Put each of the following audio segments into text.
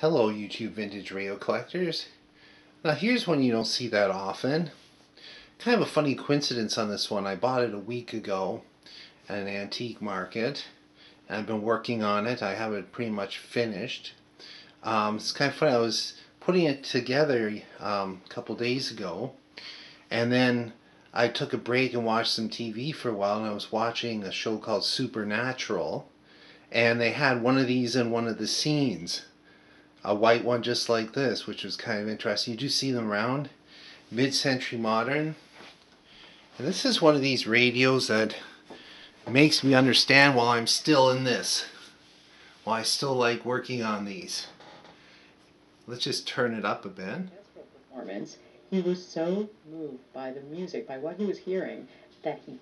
Hello YouTube Vintage Radio Collectors. Now here's one you don't see that often. Kind of a funny coincidence on this one. I bought it a week ago at an antique market. And I've been working on it. I have it pretty much finished. Um, it's kind of funny. I was putting it together um, a couple days ago. And then I took a break and watched some TV for a while. And I was watching a show called Supernatural. And they had one of these in one of the scenes a white one just like this, which was kind of interesting. You do see them around, mid-century modern. And this is one of these radios that makes me understand while I'm still in this. While I still like working on these. Let's just turn it up a bit. Performance. He was so moved by the music, by what he was hearing, that he.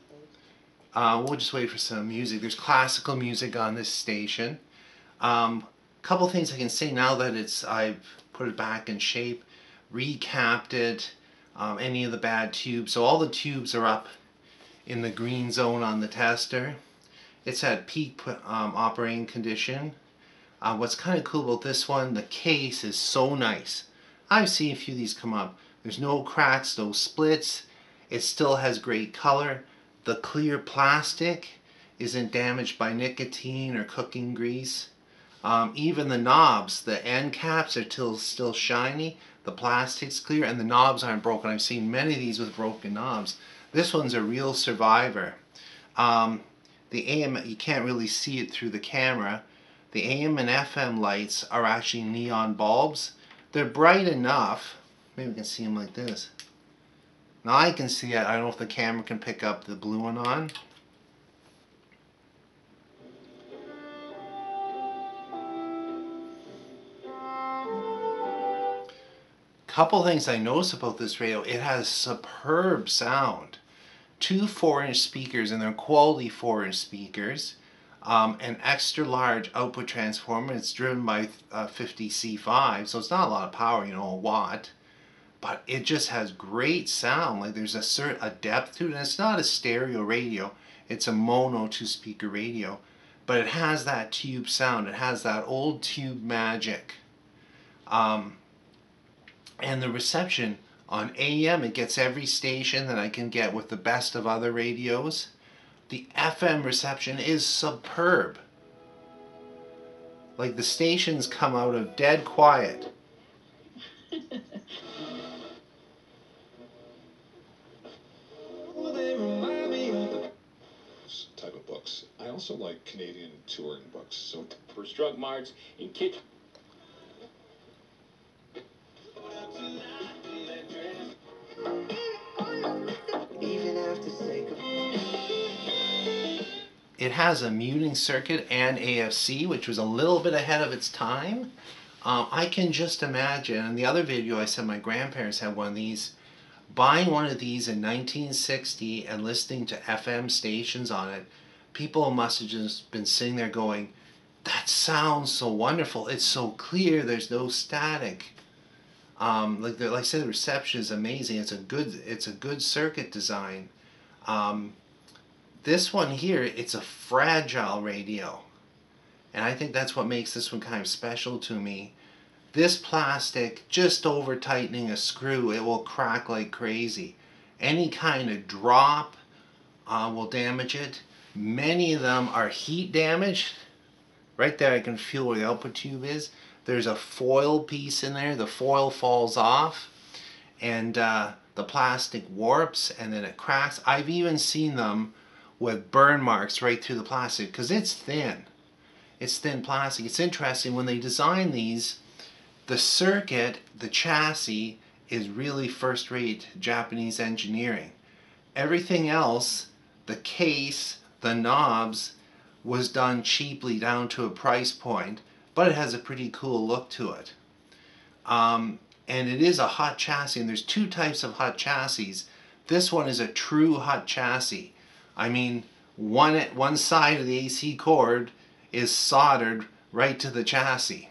Uh, we'll just wait for some music. There's classical music on this station. Um, couple things I can say now that it's I've put it back in shape, recapped it, um, any of the bad tubes. So all the tubes are up in the green zone on the tester. It's at peak um, operating condition. Uh, what's kind of cool about this one, the case is so nice. I've seen a few of these come up. There's no cracks, no splits. It still has great color. The clear plastic isn't damaged by nicotine or cooking grease. Um, even the knobs, the end caps are still, still shiny, the plastic's clear, and the knobs aren't broken. I've seen many of these with broken knobs. This one's a real survivor. Um, the AM, you can't really see it through the camera. The AM and FM lights are actually neon bulbs. They're bright enough. Maybe we can see them like this. Now I can see it. I don't know if the camera can pick up the blue one on. Couple things I notice about this radio, it has superb sound. Two 4-inch speakers, and they're quality 4-inch speakers. Um, an extra large output transformer. It's driven by uh, 50C5, so it's not a lot of power, you know, a watt. But it just has great sound. Like there's a certain a depth to it. And it's not a stereo radio. It's a mono two-speaker radio. But it has that tube sound. It has that old tube magic. Um, and the reception on AM it gets every station that I can get with the best of other radios. The FM reception is superb. Like the stations come out of dead quiet. Type of books. I also like Canadian touring books. So for drug marts and kit It has a muting circuit and AFC, which was a little bit ahead of its time. Um, I can just imagine, in the other video I said my grandparents had one of these, buying one of these in 1960 and listening to FM stations on it, people must have just been sitting there going, that sounds so wonderful, it's so clear, there's no static. Um, like, like I said, the reception is amazing. It's a good, it's a good circuit design. Um, this one here, it's a fragile radio. And I think that's what makes this one kind of special to me. This plastic, just over tightening a screw, it will crack like crazy. Any kind of drop uh, will damage it. Many of them are heat damaged. Right there I can feel where the output tube is. There's a foil piece in there. The foil falls off and uh, the plastic warps and then it cracks. I've even seen them with burn marks right through the plastic because it's thin. It's thin plastic. It's interesting when they design these, the circuit, the chassis is really first rate Japanese engineering. Everything else, the case, the knobs, was done cheaply down to a price point, but it has a pretty cool look to it. Um, and it is a hot chassis, and there's two types of hot chassis. This one is a true hot chassis. I mean, one, one side of the AC cord is soldered right to the chassis.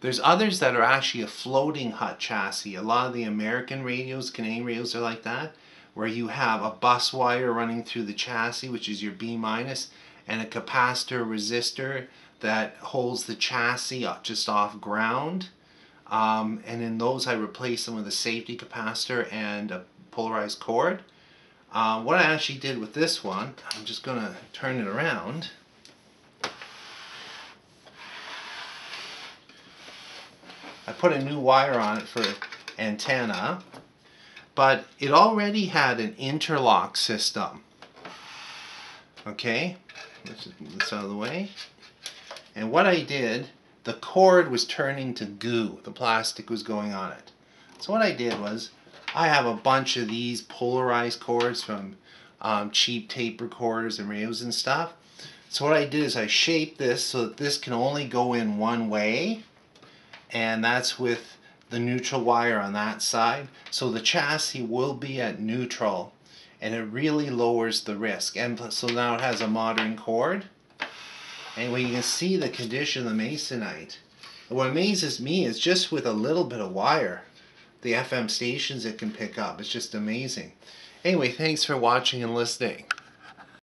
There's others that are actually a floating hot chassis. A lot of the American radios, Canadian radios are like that, where you have a bus wire running through the chassis, which is your B minus, and a capacitor resistor that holds the chassis just off ground. Um, and in those I replace them with a safety capacitor and a polarized cord. Uh, what I actually did with this one, I'm just going to turn it around. I put a new wire on it for antenna, but it already had an interlock system. Okay, let's just move this out of the way. And what I did, the cord was turning to goo. The plastic was going on it. So what I did was, I have a bunch of these polarized cords from um, cheap tape recorders and radios and stuff. So what I did is I shaped this so that this can only go in one way and that's with the neutral wire on that side. So the chassis will be at neutral and it really lowers the risk. And so now it has a modern cord. And when you can see the condition of the masonite. What amazes me is just with a little bit of wire, the FM stations it can pick up. It's just amazing. Anyway, thanks for watching and listening.